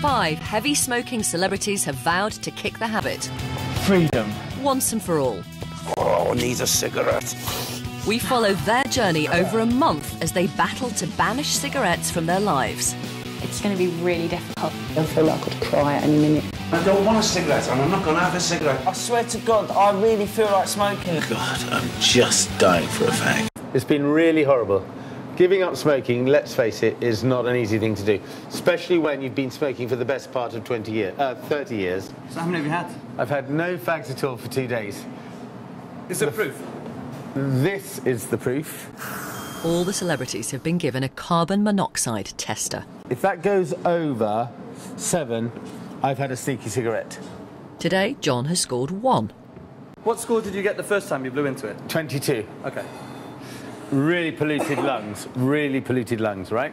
five heavy smoking celebrities have vowed to kick the habit Freedom. once and for all. Oh, needs a cigarette. We follow their journey over a month as they battle to banish cigarettes from their lives. It's going to be really difficult. I feel like I could cry at any minute. I don't want a cigarette, and I'm not going to have a cigarette. I swear to God, I really feel like smoking. God, I'm just dying for a fag. It's been really horrible. Giving up smoking, let's face it, is not an easy thing to do, especially when you've been smoking for the best part of 20 years, uh, 30 years. So how many have you had? I've had no fags at all for two days. Is there proof? This is the proof. All the celebrities have been given a carbon monoxide tester. If that goes over seven, I've had a sneaky cigarette. Today, John has scored one. What score did you get the first time you blew into it? 22. Okay. Really polluted lungs. Really polluted lungs, right?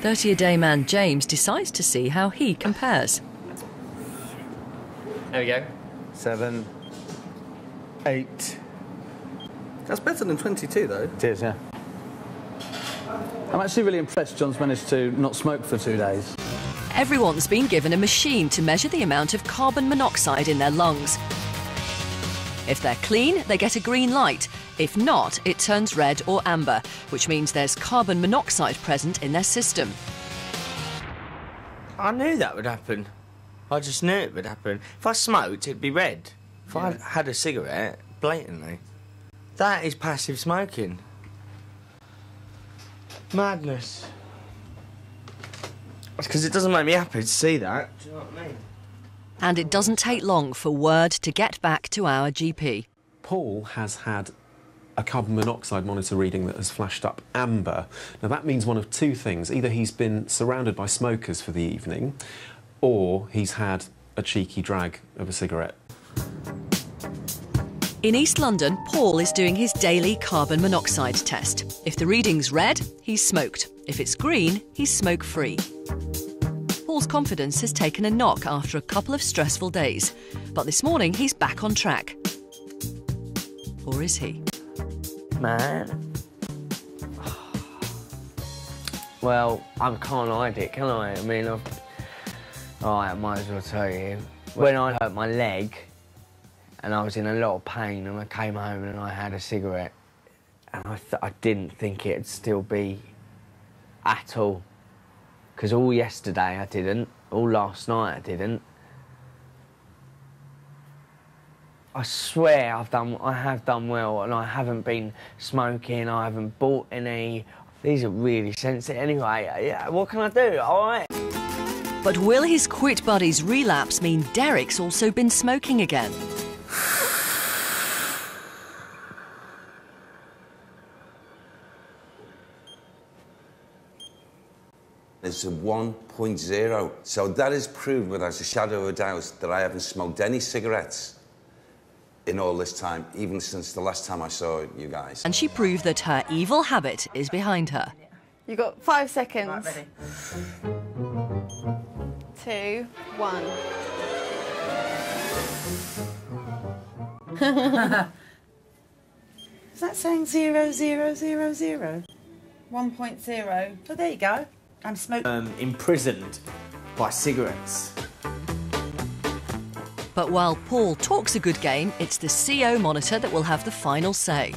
30 a day man James decides to see how he compares. There we go. Seven, eight. That's better than 22, though. It is, yeah. I'm actually really impressed John's managed to not smoke for two days. Everyone's been given a machine to measure the amount of carbon monoxide in their lungs. If they're clean, they get a green light. If not, it turns red or amber, which means there's carbon monoxide present in their system. I knew that would happen. I just knew it would happen. If I smoked, it'd be red. If I had a cigarette, blatantly. That is passive smoking. Madness. Because it doesn't make me happy to see that. Do you know what I mean? And it doesn't take long for word to get back to our GP. Paul has had a carbon monoxide monitor reading that has flashed up amber. Now, that means one of two things. Either he's been surrounded by smokers for the evening, or he's had a cheeky drag of a cigarette. In East London, Paul is doing his daily carbon monoxide test. If the reading's red, he's smoked. If it's green, he's smoke free. Paul's confidence has taken a knock after a couple of stressful days. But this morning, he's back on track. Or is he? Man. Well, I can't hide it, can I? I mean, I've... Alright, I might as well tell you. When I hurt my leg, and I was in a lot of pain, and I came home and I had a cigarette, and I, I didn't think it'd still be at all. Because all yesterday I didn't, all last night I didn't. I swear I've done, I have done well, and I haven't been smoking. I haven't bought any. These are really sensitive. Anyway, yeah, what can I do? All right. But will his quit buddy's relapse mean Derek's also been smoking again? It's a 1.0. So that is proved without a shadow of a doubt that I haven't smoked any cigarettes in all this time, even since the last time I saw you guys. And she proved that her evil habit is behind her. You got five seconds. Two, one. Is that saying zero, zero, zero, zero? 1.0. So there you go. I'm smoking. Um, imprisoned by cigarettes. But while Paul talks a good game, it's the CO monitor that will have the final say.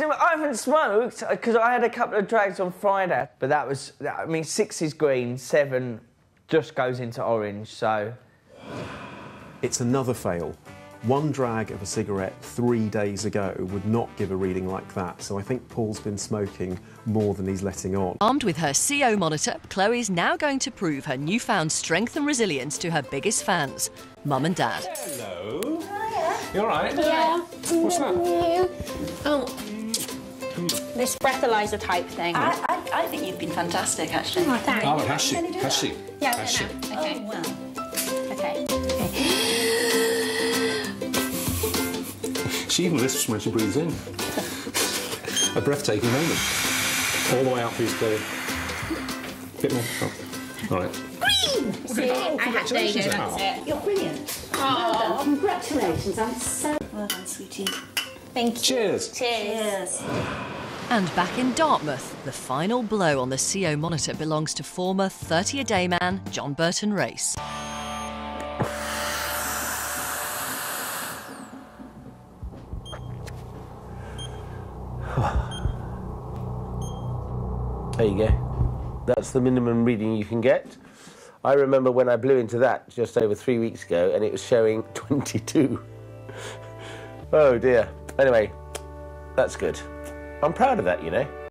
I haven't smoked uh, because I had a couple of drags on Friday, but that was, I mean, six is green, seven just goes into orange, so. It's another fail. One drag of a cigarette three days ago would not give a reading like that, so I think Paul's been smoking more than he's letting on. Armed with her CO monitor, Chloe's now going to prove her newfound strength and resilience to her biggest fans, Mum and Dad. Hello. Hiya. You all right? Yeah. What's that? Oh, this breathalyzer type thing. I, I, I think you've been fantastic, actually. Oh, thanks. Oh, has she? Has she? Yeah, Has she? no, no. Okay. Oh, well. She even lifts when she breathes in. A breathtaking moment. All the way out, please, Chloe. Bit more. Oh. All right. See, I had, there you go, that's it. You're brilliant. Oh, Well done. Congratulations. I'm so. Well done, sweetie. Thank you. Cheers. Cheers. And back in Dartmouth, the final blow on the CO monitor belongs to former 30 a day man John Burton Race. There you go. That's the minimum reading you can get. I remember when I blew into that just over three weeks ago and it was showing 22. oh dear. Anyway, that's good. I'm proud of that, you know.